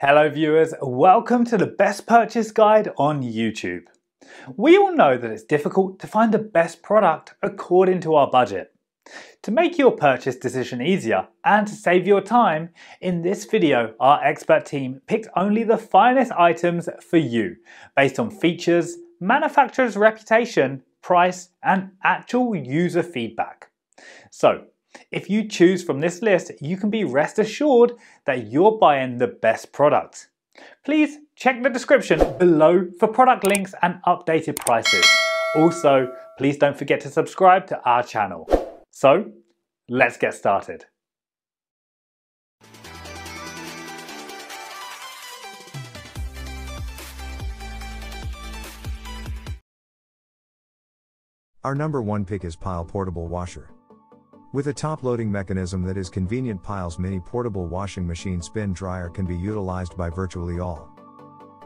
Hello viewers, welcome to the best purchase guide on YouTube. We all know that it's difficult to find the best product according to our budget. To make your purchase decision easier and to save your time, in this video our expert team picked only the finest items for you based on features, manufacturer's reputation, price and actual user feedback. So if you choose from this list, you can be rest assured that you're buying the best product. Please check the description below for product links and updated prices. Also, please don't forget to subscribe to our channel. So, let's get started. Our number one pick is Pyle Portable Washer. With a top-loading mechanism that is convenient Pyle's mini portable washing machine spin dryer can be utilized by virtually all.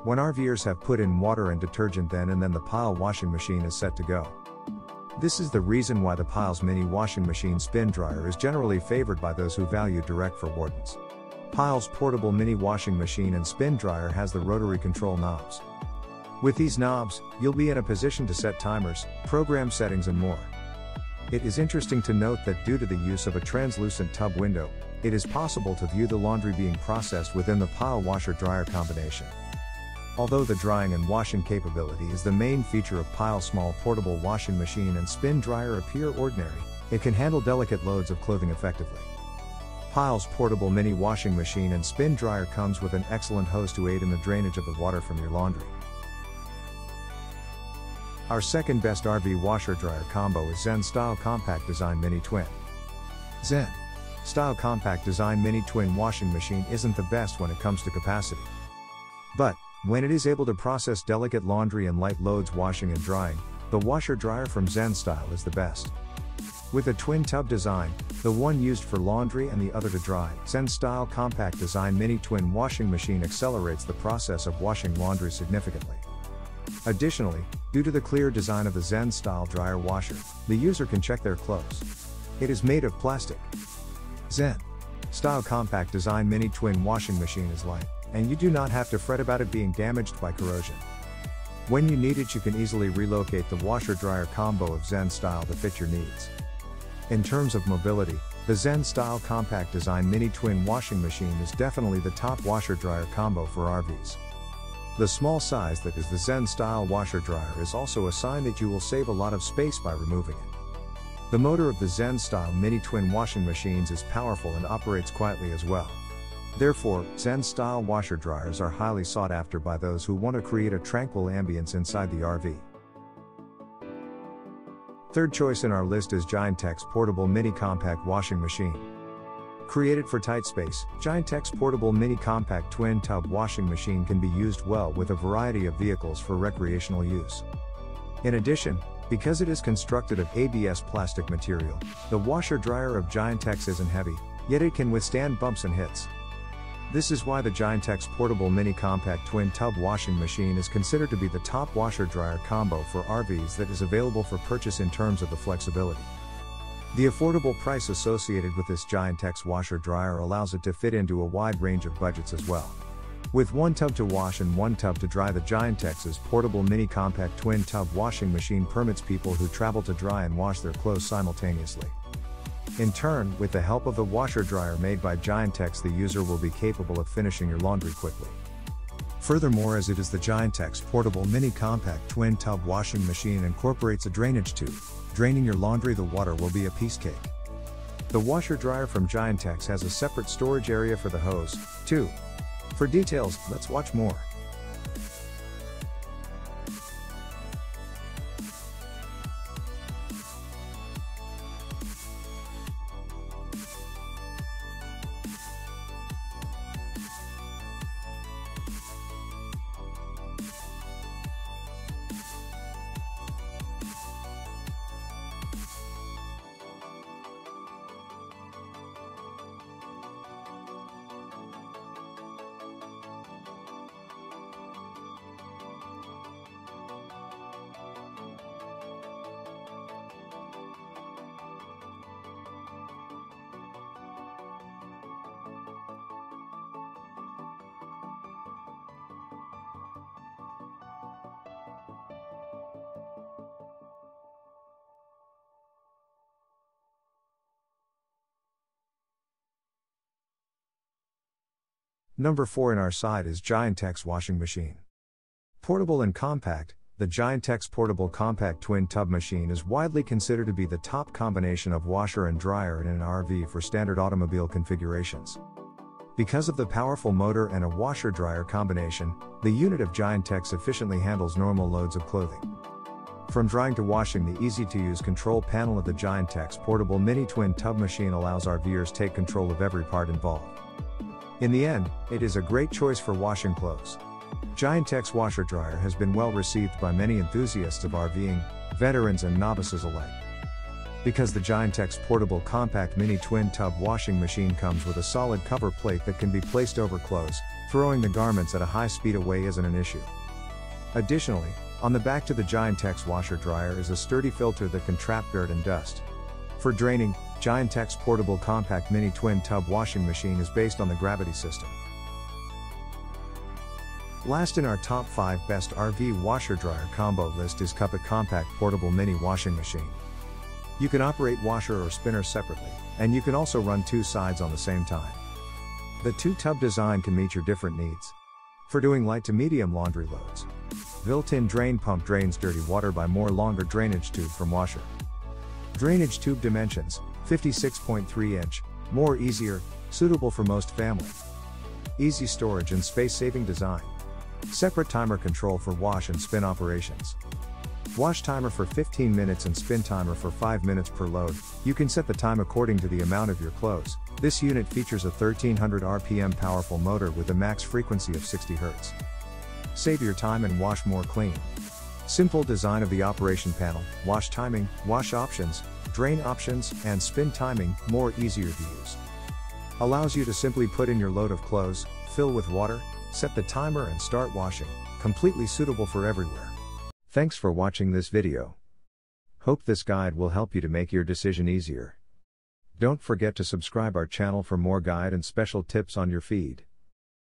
When RVers have put in water and detergent then and then the Pyle washing machine is set to go. This is the reason why the Pyle's mini washing machine spin dryer is generally favored by those who value direct for wardens. Pyle's portable mini washing machine and spin dryer has the rotary control knobs. With these knobs, you'll be in a position to set timers, program settings and more. It is interesting to note that due to the use of a translucent tub window, it is possible to view the laundry being processed within the Pyle washer-dryer combination. Although the drying and washing capability is the main feature of Pyle small portable washing machine and spin dryer appear ordinary, it can handle delicate loads of clothing effectively. Pyle's portable mini washing machine and spin dryer comes with an excellent hose to aid in the drainage of the water from your laundry. Our second best RV washer dryer combo is Zen Style Compact Design Mini Twin. Zen Style Compact Design Mini Twin washing machine isn't the best when it comes to capacity. But, when it is able to process delicate laundry and light loads washing and drying, the washer dryer from Zen Style is the best. With a twin tub design, the one used for laundry and the other to dry, Zen Style Compact Design Mini Twin washing machine accelerates the process of washing laundry significantly. Additionally, due to the clear design of the Zen style dryer washer, the user can check their clothes. It is made of plastic. Zen style compact design mini twin washing machine is light, and you do not have to fret about it being damaged by corrosion. When you need it, you can easily relocate the washer dryer combo of Zen style to fit your needs. In terms of mobility, the Zen style compact design mini twin washing machine is definitely the top washer dryer combo for RVs. The small size that is the Zen style washer dryer is also a sign that you will save a lot of space by removing it. The motor of the Zen style mini twin washing machines is powerful and operates quietly as well. Therefore, Zen style washer dryers are highly sought after by those who want to create a tranquil ambience inside the RV. Third choice in our list is Giantex portable mini compact washing machine. Created for tight space, Giantex portable mini compact twin tub washing machine can be used well with a variety of vehicles for recreational use. In addition, because it is constructed of ABS plastic material, the washer dryer of Giantex isn't heavy, yet it can withstand bumps and hits. This is why the Giantex portable mini compact twin tub washing machine is considered to be the top washer dryer combo for RVs that is available for purchase in terms of the flexibility. The affordable price associated with this Giantex washer dryer allows it to fit into a wide range of budgets as well. With one tub to wash and one tub to dry the Giantex's portable mini compact twin tub washing machine permits people who travel to dry and wash their clothes simultaneously. In turn, with the help of the washer dryer made by Giantex the user will be capable of finishing your laundry quickly. Furthermore as it is the Giantex portable mini compact twin tub washing machine incorporates a drainage tube, draining your laundry the water will be a piece cake. The washer dryer from Giantex has a separate storage area for the hose, too. For details, let's watch more. Number 4 in our side is Giantex washing machine. Portable and compact, the Giantex portable compact twin tub machine is widely considered to be the top combination of washer and dryer in an RV for standard automobile configurations. Because of the powerful motor and a washer dryer combination, the unit of Giantex efficiently handles normal loads of clothing. From drying to washing, the easy to use control panel of the Giantex portable mini twin tub machine allows RVers take control of every part involved. In the end, it is a great choice for washing clothes. Giantex washer dryer has been well received by many enthusiasts of RVing, veterans and novices alike. Because the Giantex portable compact mini twin tub washing machine comes with a solid cover plate that can be placed over clothes, throwing the garments at a high speed away isn't an issue. Additionally, on the back to the Giantex washer dryer is a sturdy filter that can trap dirt and dust. For draining, Giantex portable compact mini twin tub washing machine is based on the gravity system. Last in our top 5 best RV washer dryer combo list is Kuppet Compact Portable Mini Washing Machine. You can operate washer or spinner separately, and you can also run two sides on the same time. The two tub design can meet your different needs. For doing light to medium laundry loads, built-in drain pump drains dirty water by more longer drainage tube from washer. Drainage tube dimensions, 56.3 inch, more easier, suitable for most family. Easy storage and space-saving design. Separate timer control for wash and spin operations. Wash timer for 15 minutes and spin timer for 5 minutes per load. You can set the time according to the amount of your clothes. This unit features a 1300 RPM powerful motor with a max frequency of 60 Hz. Save your time and wash more clean. Simple design of the operation panel, wash timing, wash options, drain options, and spin timing, more easier to use. Allows you to simply put in your load of clothes, fill with water, set the timer and start washing, completely suitable for everywhere. Thanks for watching this video. Hope this guide will help you to make your decision easier. Don't forget to subscribe our channel for more guide and special tips on your feed.